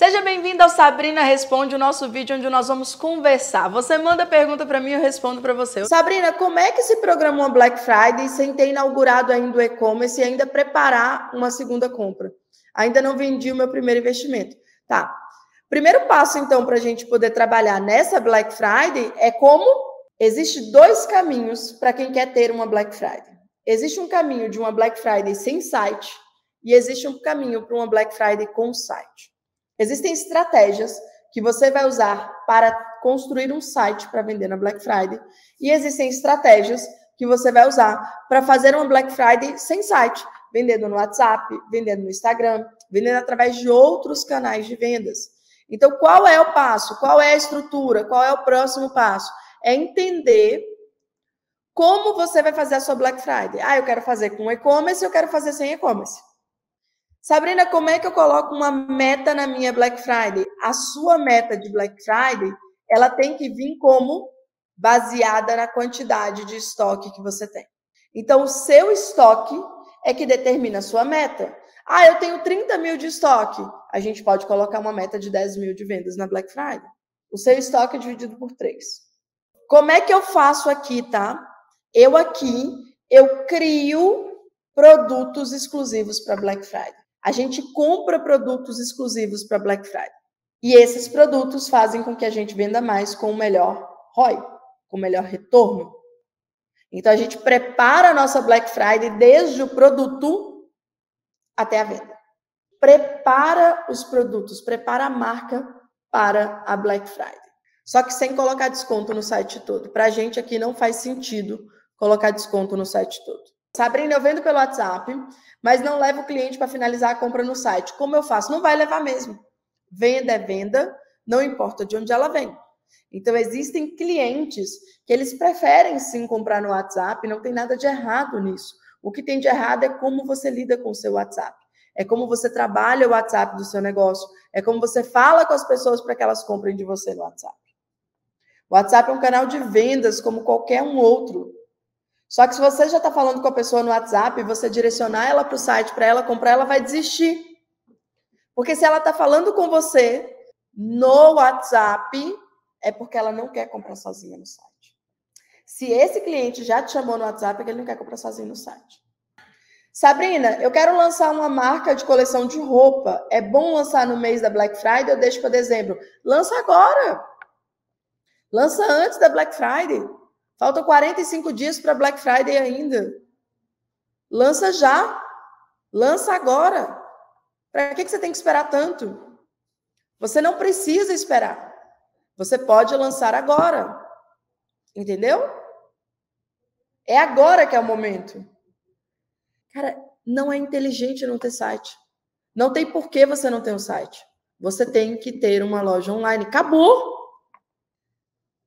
Seja bem-vindo ao Sabrina Responde, o nosso vídeo onde nós vamos conversar. Você manda pergunta para mim, eu respondo para você. Sabrina, como é que se programa uma Black Friday sem ter inaugurado ainda o e-commerce e ainda preparar uma segunda compra? Ainda não vendi o meu primeiro investimento. Tá. Primeiro passo, então, para a gente poder trabalhar nessa Black Friday é como existe dois caminhos para quem quer ter uma Black Friday. Existe um caminho de uma Black Friday sem site e existe um caminho para uma Black Friday com site. Existem estratégias que você vai usar para construir um site para vender na Black Friday e existem estratégias que você vai usar para fazer uma Black Friday sem site, vendendo no WhatsApp, vendendo no Instagram, vendendo através de outros canais de vendas. Então, qual é o passo? Qual é a estrutura? Qual é o próximo passo? É entender como você vai fazer a sua Black Friday. Ah, eu quero fazer com e-commerce, eu quero fazer sem e-commerce. Sabrina, como é que eu coloco uma meta na minha Black Friday? A sua meta de Black Friday, ela tem que vir como baseada na quantidade de estoque que você tem. Então, o seu estoque é que determina a sua meta. Ah, eu tenho 30 mil de estoque. A gente pode colocar uma meta de 10 mil de vendas na Black Friday. O seu estoque é dividido por três. Como é que eu faço aqui, tá? Eu aqui, eu crio produtos exclusivos para Black Friday. A gente compra produtos exclusivos para Black Friday. E esses produtos fazem com que a gente venda mais com o melhor ROI, com o melhor retorno. Então a gente prepara a nossa Black Friday desde o produto até a venda. Prepara os produtos, prepara a marca para a Black Friday. Só que sem colocar desconto no site todo. Para a gente aqui não faz sentido colocar desconto no site todo. Sabrina, eu vendo pelo WhatsApp, mas não levo o cliente para finalizar a compra no site. Como eu faço? Não vai levar mesmo. Venda é venda, não importa de onde ela vem. Então, existem clientes que eles preferem sim comprar no WhatsApp, não tem nada de errado nisso. O que tem de errado é como você lida com o seu WhatsApp. É como você trabalha o WhatsApp do seu negócio. É como você fala com as pessoas para que elas comprem de você no WhatsApp. O WhatsApp é um canal de vendas como qualquer um outro. Só que se você já está falando com a pessoa no WhatsApp você direcionar ela para o site para ela comprar, ela vai desistir. Porque se ela está falando com você no WhatsApp, é porque ela não quer comprar sozinha no site. Se esse cliente já te chamou no WhatsApp, é que ele não quer comprar sozinho no site. Sabrina, eu quero lançar uma marca de coleção de roupa. É bom lançar no mês da Black Friday ou deixa para dezembro? Lança agora. Lança antes da Black Friday. Faltam 45 dias para Black Friday ainda. Lança já. Lança agora. Para que, que você tem que esperar tanto? Você não precisa esperar. Você pode lançar agora. Entendeu? É agora que é o momento. Cara, não é inteligente não ter site. Não tem por que você não ter um site. Você tem que ter uma loja online. Acabou!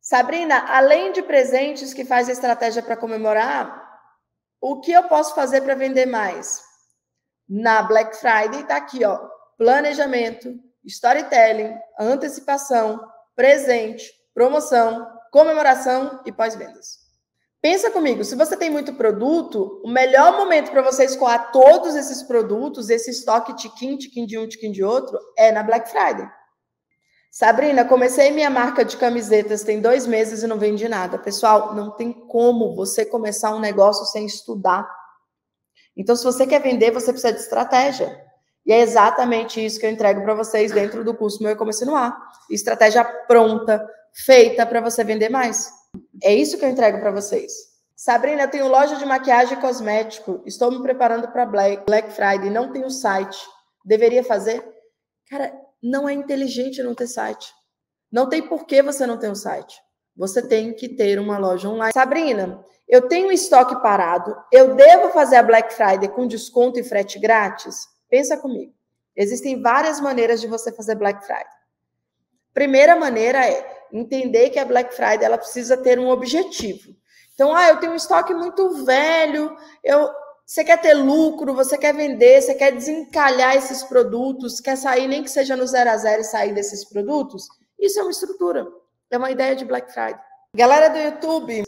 Sabrina, além de presentes que faz a estratégia para comemorar, o que eu posso fazer para vender mais? Na Black Friday está aqui, ó, planejamento, storytelling, antecipação, presente, promoção, comemoração e pós-vendas. Pensa comigo, se você tem muito produto, o melhor momento para você escoar todos esses produtos, esse estoque tiquim, tiquim de um, tiquim de outro, é na Black Friday. Sabrina, comecei minha marca de camisetas tem dois meses e não vendi nada. Pessoal, não tem como você começar um negócio sem estudar. Então, se você quer vender, você precisa de estratégia. E é exatamente isso que eu entrego para vocês dentro do curso Meu E-Commerce no Ar. Estratégia pronta, feita para você vender mais. É isso que eu entrego para vocês. Sabrina, eu tenho loja de maquiagem e cosmético. Estou me preparando para Black Friday. Não tenho site. Deveria fazer? Cara, não é inteligente não ter site. Não tem por que você não ter um site. Você tem que ter uma loja online. Sabrina, eu tenho estoque parado. Eu devo fazer a Black Friday com desconto e frete grátis? Pensa comigo. Existem várias maneiras de você fazer Black Friday. Primeira maneira é entender que a Black Friday ela precisa ter um objetivo. Então, ah, eu tenho um estoque muito velho, eu, você quer ter lucro, você quer vender, você quer desencalhar esses produtos, quer sair nem que seja no zero a zero e sair desses produtos? Isso é uma estrutura, é uma ideia de Black Friday. Galera do YouTube,